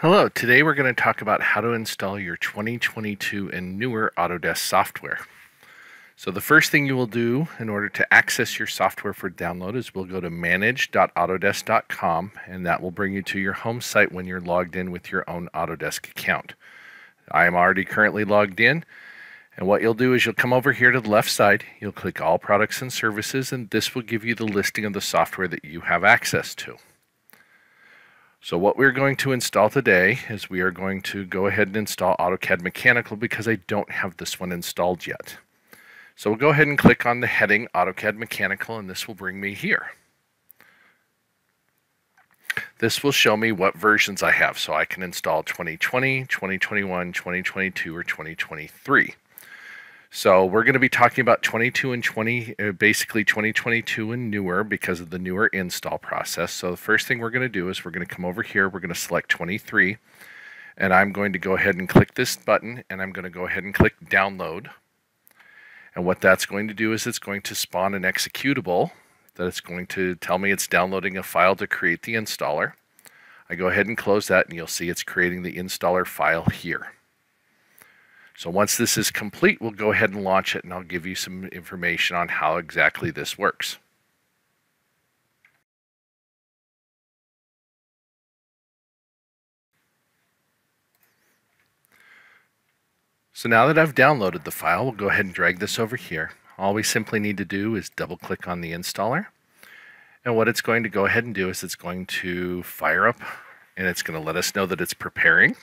Hello, today we're going to talk about how to install your 2022 and newer Autodesk software. So the first thing you will do in order to access your software for download is we'll go to manage.autodesk.com and that will bring you to your home site when you're logged in with your own Autodesk account. I am already currently logged in and what you'll do is you'll come over here to the left side, you'll click all products and services and this will give you the listing of the software that you have access to. So what we're going to install today is we are going to go ahead and install AutoCAD Mechanical because I don't have this one installed yet. So we'll go ahead and click on the heading AutoCAD Mechanical and this will bring me here. This will show me what versions I have so I can install 2020, 2021, 2022, or 2023. So we're going to be talking about 22 and 20, uh, basically 2022 and newer because of the newer install process. So the first thing we're going to do is we're going to come over here, we're going to select 23, and I'm going to go ahead and click this button, and I'm going to go ahead and click download. And what that's going to do is it's going to spawn an executable that it's going to tell me it's downloading a file to create the installer. I go ahead and close that, and you'll see it's creating the installer file here. So once this is complete, we'll go ahead and launch it and I'll give you some information on how exactly this works. So now that I've downloaded the file, we'll go ahead and drag this over here. All we simply need to do is double click on the installer. And what it's going to go ahead and do is it's going to fire up and it's going to let us know that it's preparing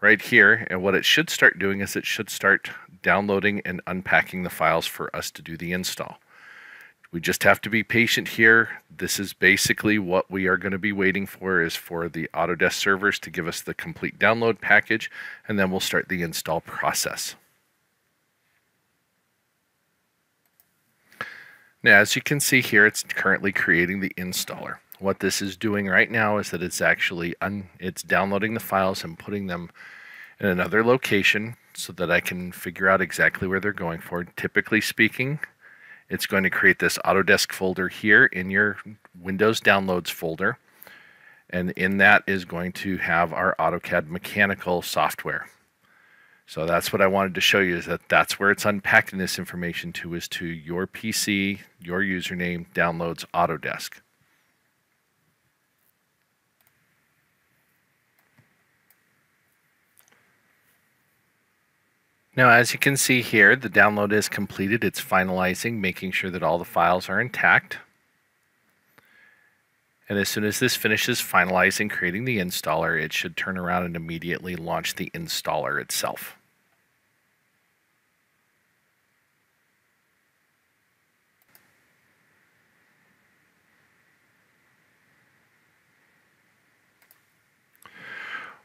right here. And what it should start doing is it should start downloading and unpacking the files for us to do the install. We just have to be patient here. This is basically what we are going to be waiting for is for the Autodesk servers to give us the complete download package, and then we'll start the install process. Now, as you can see here, it's currently creating the installer. What this is doing right now is that it's actually it's downloading the files and putting them in another location so that I can figure out exactly where they're going for. Typically speaking, it's going to create this Autodesk folder here in your Windows Downloads folder. And in that is going to have our AutoCAD mechanical software. So that's what I wanted to show you is that that's where it's unpacking this information to is to your PC, your username, downloads Autodesk. Now, as you can see here, the download is completed. It's finalizing, making sure that all the files are intact. And as soon as this finishes finalizing, creating the installer, it should turn around and immediately launch the installer itself.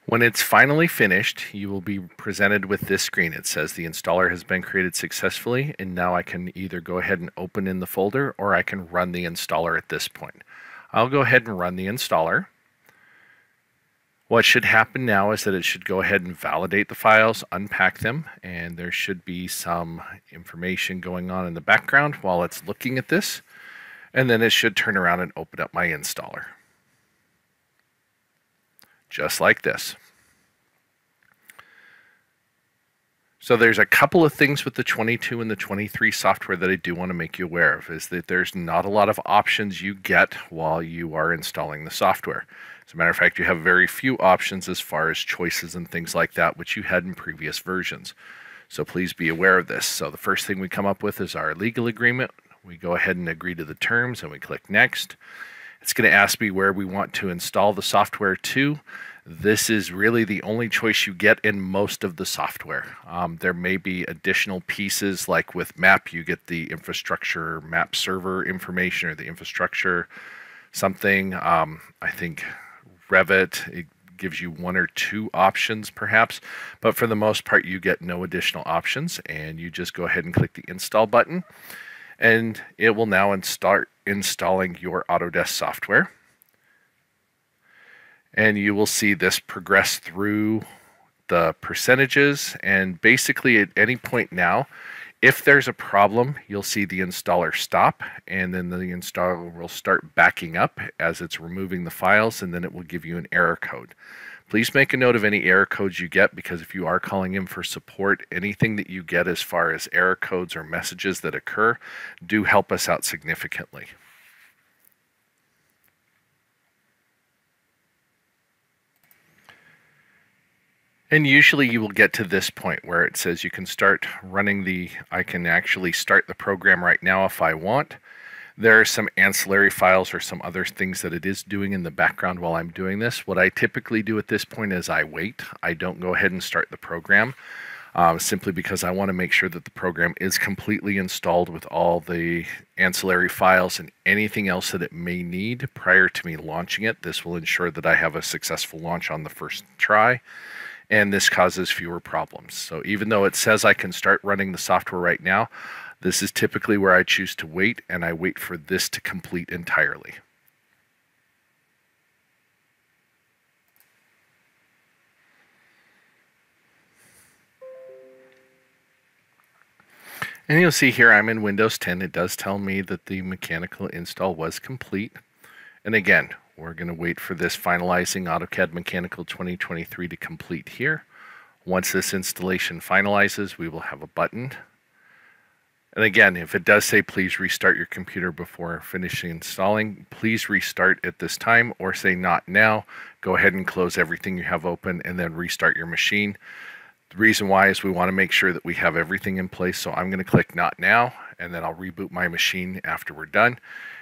When it's finally finished, you will be presented with this screen. It says the installer has been created successfully, and now I can either go ahead and open in the folder or I can run the installer at this point. I'll go ahead and run the installer. What should happen now is that it should go ahead and validate the files, unpack them, and there should be some information going on in the background while it's looking at this. And then it should turn around and open up my installer just like this. So there's a couple of things with the 22 and the 23 software that I do want to make you aware of is that there's not a lot of options you get while you are installing the software. As a matter of fact, you have very few options as far as choices and things like that, which you had in previous versions. So please be aware of this. So the first thing we come up with is our legal agreement. We go ahead and agree to the terms and we click next. It's going to ask me where we want to install the software to. This is really the only choice you get in most of the software. Um, there may be additional pieces like with map, you get the infrastructure map server information or the infrastructure something. Um, I think Revit, it gives you one or two options perhaps, but for the most part you get no additional options and you just go ahead and click the install button and it will now start installing your Autodesk software. And you will see this progress through the percentages and basically at any point now, if there's a problem, you'll see the installer stop and then the installer will start backing up as it's removing the files and then it will give you an error code. Please make a note of any error codes you get because if you are calling in for support, anything that you get as far as error codes or messages that occur do help us out significantly. And usually you will get to this point where it says you can start running the, I can actually start the program right now if I want. There are some ancillary files or some other things that it is doing in the background while I'm doing this. What I typically do at this point is I wait. I don't go ahead and start the program um, simply because I want to make sure that the program is completely installed with all the ancillary files and anything else that it may need prior to me launching it. This will ensure that I have a successful launch on the first try and this causes fewer problems. So even though it says I can start running the software right now, this is typically where I choose to wait and I wait for this to complete entirely. And you'll see here I'm in Windows 10. It does tell me that the mechanical install was complete. And again, we're going to wait for this finalizing AutoCAD Mechanical 2023 to complete here. Once this installation finalizes, we will have a button. And again, if it does say please restart your computer before finishing installing, please restart at this time or say not now. Go ahead and close everything you have open and then restart your machine. The reason why is we want to make sure that we have everything in place. So I'm going to click not now and then I'll reboot my machine after we're done.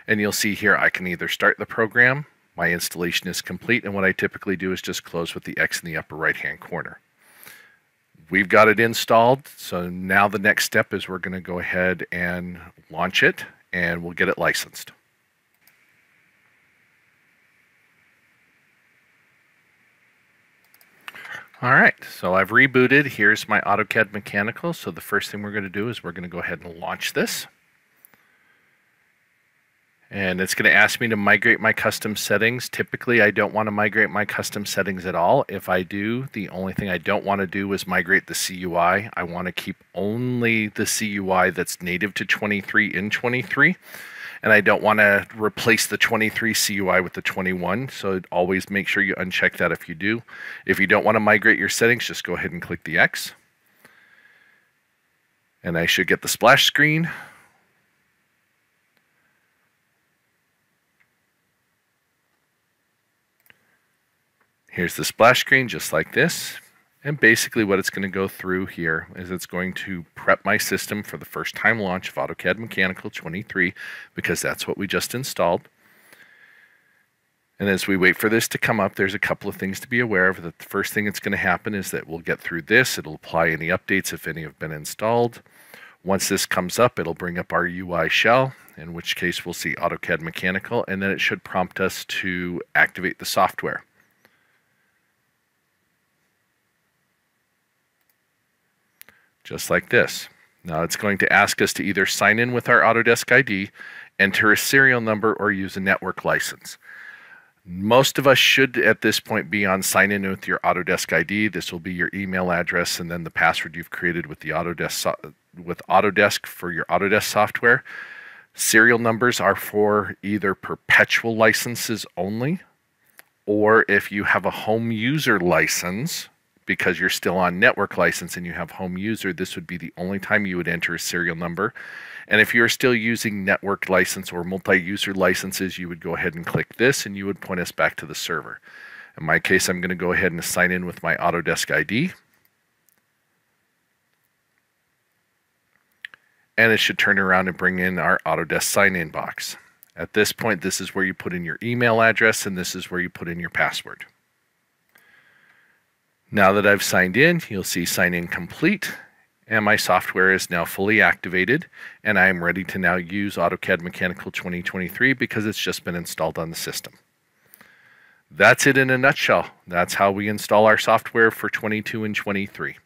And you'll see here I can either start the program my installation is complete and what I typically do is just close with the X in the upper right hand corner. We've got it installed so now the next step is we're going to go ahead and launch it and we'll get it licensed. All right, so I've rebooted. Here's my AutoCAD Mechanical. So the first thing we're going to do is we're going to go ahead and launch this and it's going to ask me to migrate my custom settings. Typically, I don't want to migrate my custom settings at all. If I do, the only thing I don't want to do is migrate the CUI. I want to keep only the CUI that's native to 23 in 23. And I don't want to replace the 23 CUI with the 21. So always make sure you uncheck that if you do. If you don't want to migrate your settings, just go ahead and click the X. And I should get the splash screen. Here's the splash screen just like this. And basically what it's going to go through here is it's going to prep my system for the first time launch of AutoCAD Mechanical 23 because that's what we just installed. And as we wait for this to come up, there's a couple of things to be aware of. The first thing that's going to happen is that we'll get through this. It'll apply any updates if any have been installed. Once this comes up, it'll bring up our UI shell, in which case we'll see AutoCAD Mechanical, and then it should prompt us to activate the software. Just like this. Now it's going to ask us to either sign in with our Autodesk ID, enter a serial number, or use a network license. Most of us should at this point be on sign in with your Autodesk ID. This will be your email address and then the password you've created with the Autodesk with Autodesk for your Autodesk software. Serial numbers are for either perpetual licenses only or if you have a home user license because you're still on network license and you have home user, this would be the only time you would enter a serial number. And if you're still using network license or multi-user licenses, you would go ahead and click this and you would point us back to the server. In my case, I'm going to go ahead and sign in with my Autodesk ID. And it should turn around and bring in our Autodesk sign-in box. At this point, this is where you put in your email address and this is where you put in your password. Now that I've signed in, you'll see sign in complete and my software is now fully activated and I am ready to now use AutoCAD Mechanical 2023 because it's just been installed on the system. That's it in a nutshell. That's how we install our software for 22 and 23.